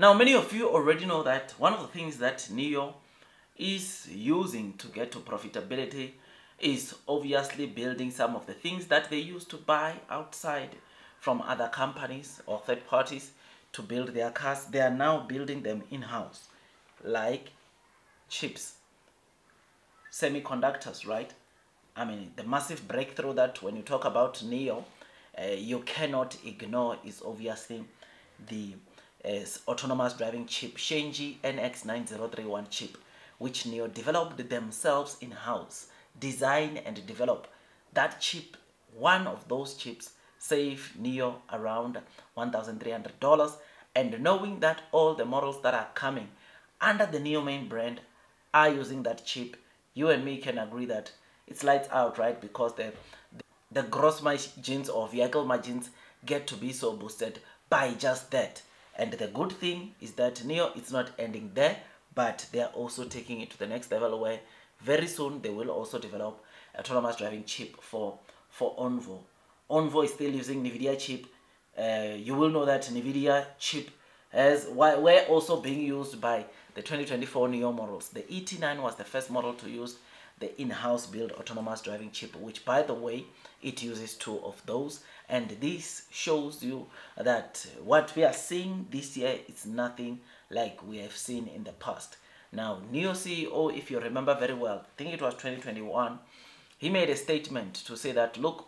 Now, many of you already know that one of the things that NIO is using to get to profitability is obviously building some of the things that they used to buy outside from other companies or third parties to build their cars. They are now building them in-house, like chips, semiconductors, right? I mean, the massive breakthrough that when you talk about NIO, uh, you cannot ignore is obviously the uh, autonomous driving chip Shenji NX9031 chip, which NIO developed themselves in-house, design and develop. That chip, one of those chips, save NIO around $1,300 and knowing that all the models that are coming under the NIO main brand are using that chip, you and me can agree that it's lights out, right? Because the, the, the gross margins or vehicle margins get to be so boosted by just that. And the good thing is that Nio is not ending there, but they are also taking it to the next level where very soon they will also develop autonomous driving chip for, for Onvo. Onvo is still using NVIDIA chip. Uh, you will know that NVIDIA chip as were also being used by the 2024 Nio models. The ET9 was the first model to use the in-house build autonomous driving chip, which by the way, it uses two of those. And this shows you that what we are seeing this year is nothing like we have seen in the past. Now, NIO CEO, if you remember very well, I think it was 2021, he made a statement to say that, look,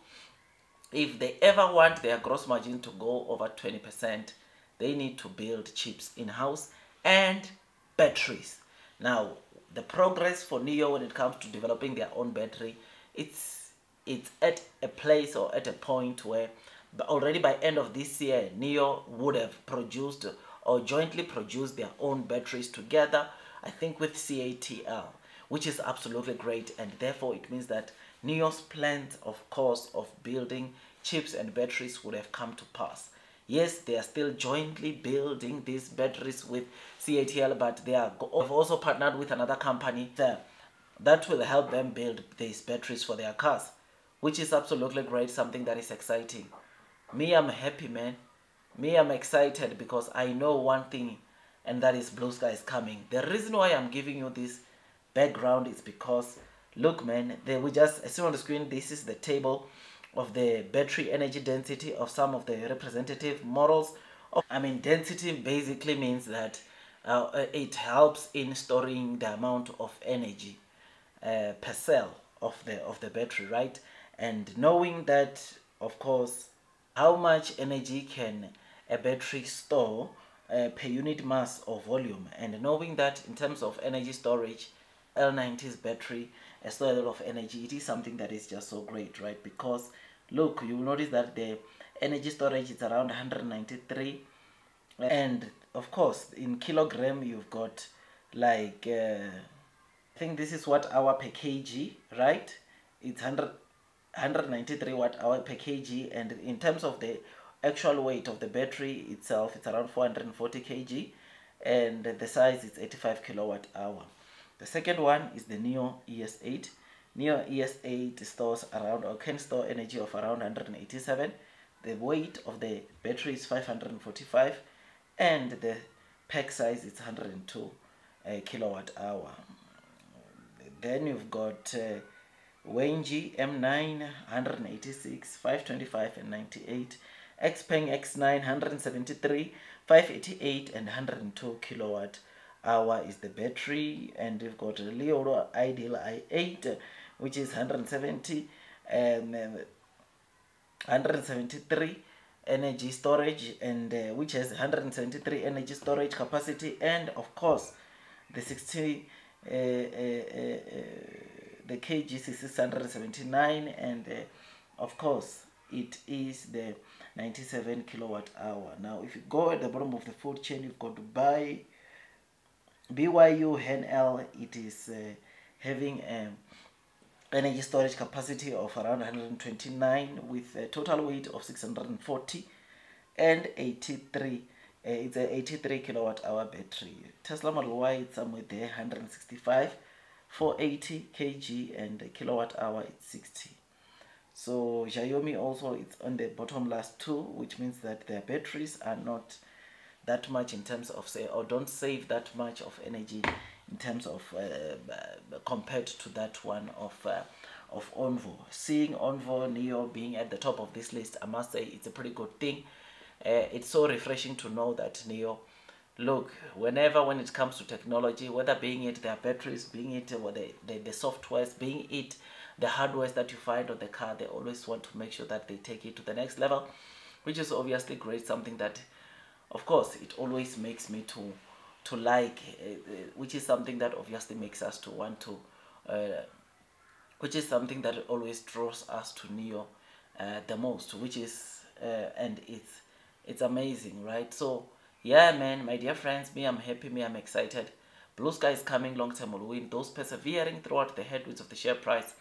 if they ever want their gross margin to go over 20%, they need to build chips in-house and batteries. Now, the progress for NIO when it comes to developing their own battery, it's it's at a place or at a point where already by end of this year, NIO would have produced or jointly produced their own batteries together, I think with CATL, which is absolutely great. And therefore, it means that NIO's plans, of course, of building chips and batteries would have come to pass. Yes, they are still jointly building these batteries with CATL, but they have also partnered with another company there that will help them build these batteries for their cars, which is absolutely great, something that is exciting. Me, I'm happy, man. Me, I'm excited because I know one thing, and that is Blue Sky is coming. The reason why I'm giving you this background is because, look, man, they we just, see on the screen, this is the table of the battery energy density of some of the representative models. I mean, density basically means that uh, it helps in storing the amount of energy uh, per cell of the of the battery, right? And knowing that, of course, how much energy can a battery store uh, per unit mass or volume, and knowing that in terms of energy storage, L90's battery a store of energy. It is something that is just so great, right? Because look, you will notice that the energy storage is around 193 and of course in kilogram you've got like uh, I think this is watt hour per kg right it's 100 193 watt hour per kg and in terms of the actual weight of the battery itself it's around 440 kg and the size is 85 kilowatt hour the second one is the NIO ES8 NIO ES8 stores around or can store energy of around 187 the weight of the battery is 545 and the pack size is 102 uh, kilowatt hour. Then you've got uh, Wenjie M9 186 525 and 98 Xpeng X9 173 588 and 102 kilowatt hour is the battery and we've got a Li Auto Ideal i8 which is 170 um, 173 energy storage and uh, which has 173 energy storage capacity and of course the 60 uh, uh, uh, the KGC 679 and uh, of course it is the 97 kilowatt hour. Now if you go at the bottom of the food chain you've got to buy BYD Han L it is uh, having a energy storage capacity of around 129 with a total weight of 640 and 83 uh, it's a 83 kilowatt hour battery. Tesla model y it's somewhere there 165 480 kg and kilowatt hour it's 60 so xiaomi also it's on the bottom last two which means that their batteries are not that much in terms of say or don't save that much of energy in terms of uh, compared to that one of uh, of Onvo. Seeing Onvo Nio being at the top of this list, I must say it's a pretty good thing. Uh, it's so refreshing to know that Nio, look, whenever when it comes to technology, whether being it their batteries, being it or the, the, the softwares, being it the hardware that you find on the car, they always want to make sure that they take it to the next level, which is obviously great, something that, of course, it always makes me to to like, uh, which is something that obviously makes us to want to uh, which is something that always draws us to Nio uh, the most, which is, uh, and it's, it's amazing, right? So, yeah, man, my dear friends, me, I'm happy, me, I'm excited. Blue sky is coming, long term will win. Those persevering throughout the headwinds of the share price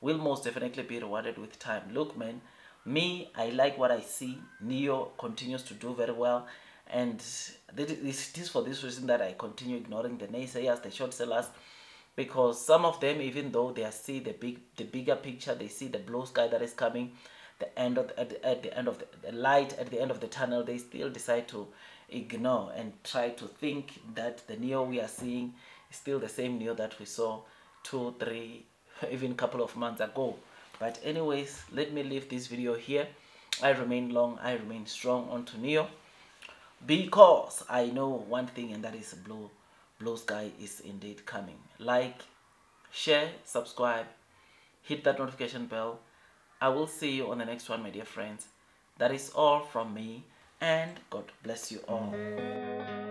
will most definitely be rewarded with time. Look, man, me, I like what I see. Nio continues to do very well. And it is for this reason that I continue ignoring the naysayers, the short sellers, because some of them even though they see the big the bigger picture they see the blue sky that is coming the end of at, the, at the end of the, the light at the end of the tunnel they still decide to ignore and try to think that the nio we are seeing is still the same nio that we saw two three even couple of months ago. But anyways let me leave this video here. I remain long i remain strong onto nio because i know one thing and that is blue blue sky is indeed coming. Like share subscribe hit that notification bell. I will see you on the next one my dear friends. That is all from me and god bless you all mm-hmm.